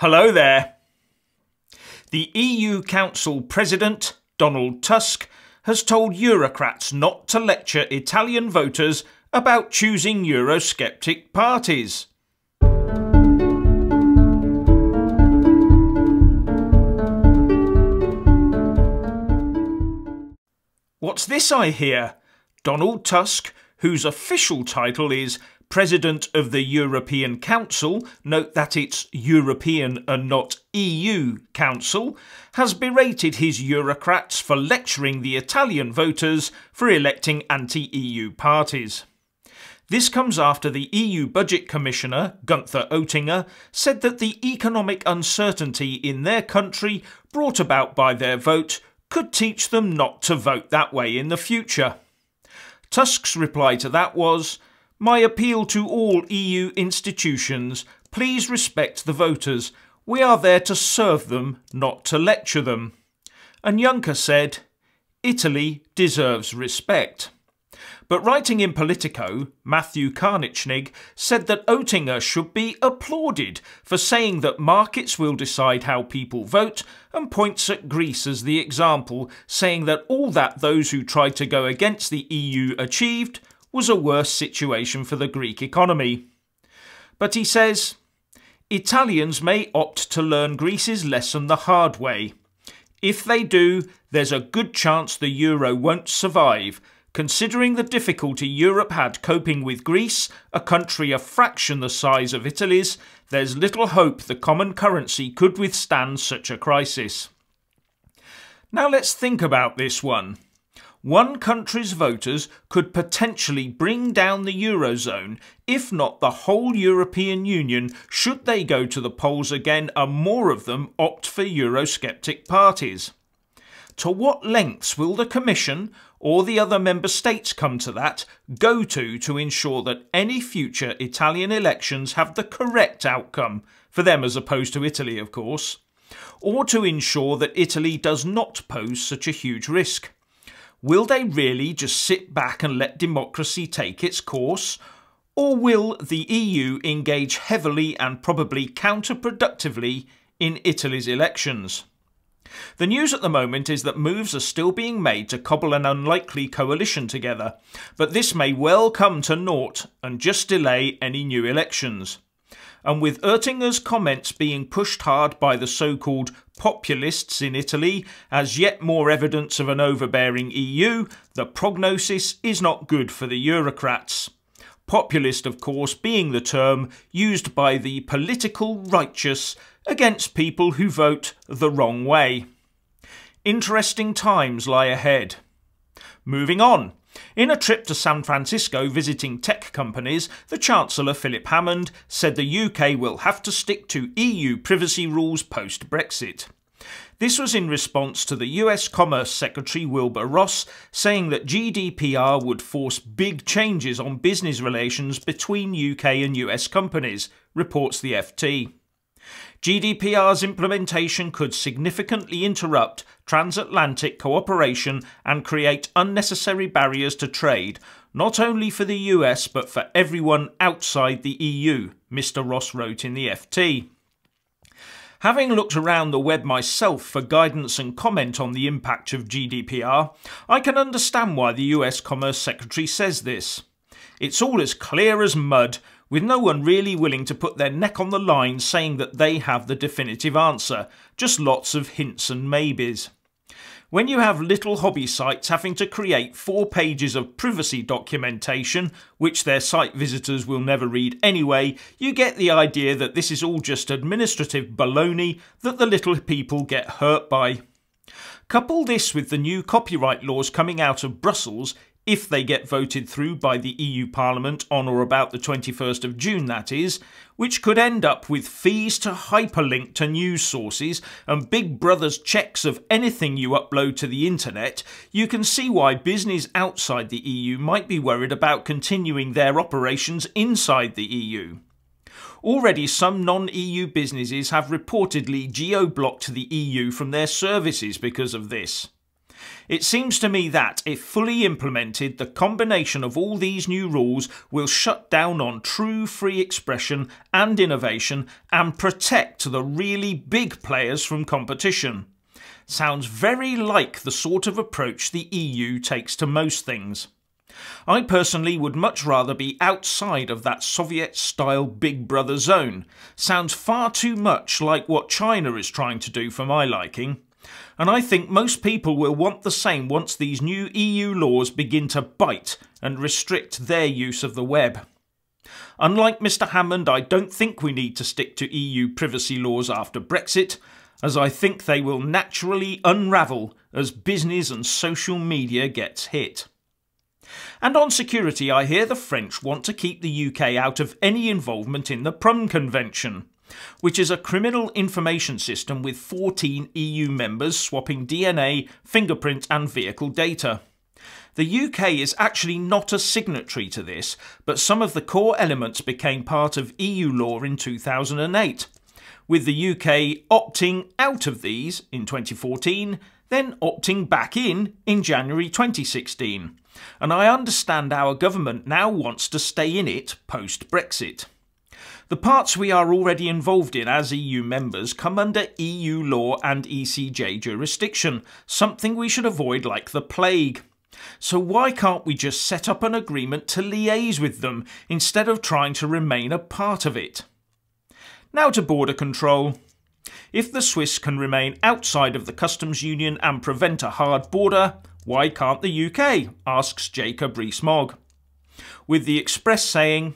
Hello there. The EU Council President, Donald Tusk, has told Eurocrats not to lecture Italian voters about choosing Eurosceptic parties. What's this I hear? Donald Tusk, whose official title is President of the European Council, note that it's European and not EU Council, has berated his Eurocrats for lecturing the Italian voters for electing anti EU parties. This comes after the EU Budget Commissioner, Gunther Oettinger, said that the economic uncertainty in their country brought about by their vote could teach them not to vote that way in the future. Tusk's reply to that was My appeal to all EU institutions please respect the voters. We are there to serve them, not to lecture them. And Juncker said Italy deserves respect. But writing in Politico, Matthew Karnitschnig said that Oettinger should be applauded for saying that markets will decide how people vote and points at Greece as the example, saying that all that those who tried to go against the EU achieved was a worse situation for the Greek economy. But he says, Italians may opt to learn Greece's lesson the hard way. If they do, there's a good chance the euro won't survive Considering the difficulty Europe had coping with Greece, a country a fraction the size of Italy's, there's little hope the common currency could withstand such a crisis. Now let's think about this one. One country's voters could potentially bring down the Eurozone, if not the whole European Union, should they go to the polls again and more of them opt for Eurosceptic parties. To what lengths will the Commission, or the other member states come to that, go to to ensure that any future Italian elections have the correct outcome, for them as opposed to Italy, of course, or to ensure that Italy does not pose such a huge risk? Will they really just sit back and let democracy take its course? Or will the EU engage heavily and probably counterproductively in Italy's elections? The news at the moment is that moves are still being made to cobble an unlikely coalition together, but this may well come to naught and just delay any new elections. And with Oettinger's comments being pushed hard by the so called populists in Italy as yet more evidence of an overbearing EU, the prognosis is not good for the Eurocrats. Populist, of course, being the term used by the political righteous against people who vote the wrong way. Interesting times lie ahead. Moving on. In a trip to San Francisco visiting tech companies, the Chancellor Philip Hammond said the UK will have to stick to EU privacy rules post Brexit. This was in response to the US Commerce Secretary Wilbur Ross saying that GDPR would force big changes on business relations between UK and US companies, reports the FT. GDPR's implementation could significantly interrupt transatlantic cooperation and create unnecessary barriers to trade, not only for the US but for everyone outside the EU, Mr. Ross wrote in the FT. Having looked around the web myself for guidance and comment on the impact of GDPR, I can understand why the US Commerce Secretary says this. It's all as clear as mud, with no one really willing to put their neck on the line saying that they have the definitive answer, just lots of hints and maybes. When you have little hobby sites having to create four pages of privacy documentation, which their site visitors will never read anyway, you get the idea that this is all just administrative baloney that the little people get hurt by. Couple this with the new copyright laws coming out of Brussels, if they get voted through by the EU Parliament on or about the 21st of June, that is, which could end up with fees to hyperlink to news sources and Big Brother's checks of anything you upload to the internet, you can see why business outside the EU might be worried about continuing their operations inside the EU. Already, some non EU businesses have reportedly geo blocked the EU from their services because of this. It seems to me that, if fully implemented, the combination of all these new rules will shut down on true free expression and innovation and protect the really big players from competition. Sounds very like the sort of approach the EU takes to most things. I personally would much rather be outside of that Soviet style Big Brother zone. Sounds far too much like what China is trying to do for my liking and I think most people will want the same once these new EU laws begin to bite and restrict their use of the web. Unlike Mr Hammond, I don't think we need to stick to EU privacy laws after Brexit, as I think they will naturally unravel as business and social media gets hit. And on security, I hear the French want to keep the UK out of any involvement in the Prüm Convention which is a criminal information system with 14 EU members swapping DNA, fingerprint, and vehicle data. The UK is actually not a signatory to this, but some of the core elements became part of EU law in 2008, with the UK opting out of these in 2014, then opting back in in January 2016. And I understand our government now wants to stay in it post Brexit. The parts we are already involved in as EU members come under EU law and ECJ jurisdiction, something we should avoid like the plague. So why can't we just set up an agreement to liaise with them instead of trying to remain a part of it? Now to border control. If the Swiss can remain outside of the customs union and prevent a hard border, why can't the UK? asks Jacob Rees-Mogg. With the Express saying,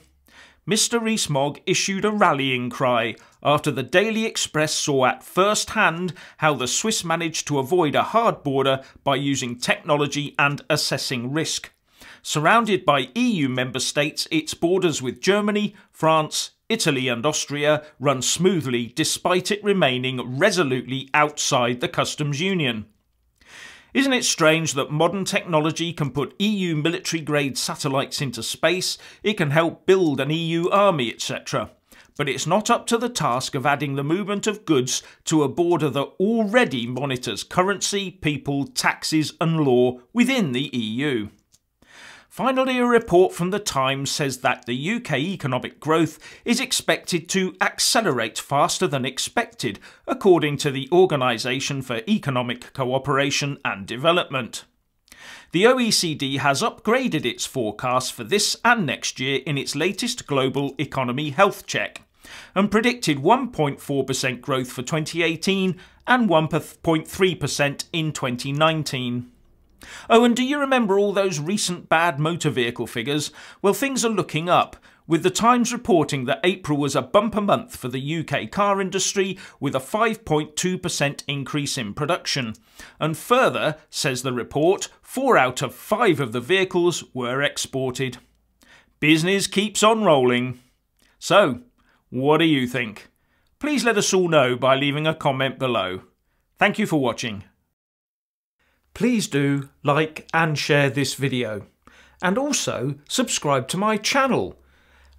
Mr. Rees-Mogg issued a rallying cry after the Daily Express saw at first hand how the Swiss managed to avoid a hard border by using technology and assessing risk. Surrounded by EU member states, its borders with Germany, France, Italy, and Austria run smoothly despite it remaining resolutely outside the customs union. Isn't it strange that modern technology can put EU military grade satellites into space, it can help build an EU army, etc. But it's not up to the task of adding the movement of goods to a border that already monitors currency, people, taxes, and law within the EU. Finally, a report from The Times says that the UK economic growth is expected to accelerate faster than expected, according to the Organisation for Economic Cooperation and Development. The OECD has upgraded its forecast for this and next year in its latest Global Economy Health Check and predicted 1.4% growth for 2018 and 1.3% in 2019. Oh, and do you remember all those recent bad motor vehicle figures? Well, things are looking up, with the Times reporting that April was a bumper month for the UK car industry with a 5.2% increase in production. And further, says the report, four out of five of the vehicles were exported. Business keeps on rolling. So, what do you think? Please let us all know by leaving a comment below. Thank you for watching. Please do like and share this video and also subscribe to my channel.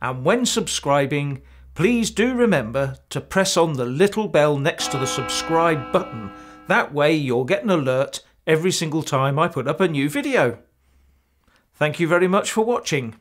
And when subscribing, please do remember to press on the little bell next to the subscribe button. That way you'll get an alert every single time I put up a new video. Thank you very much for watching.